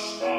crushed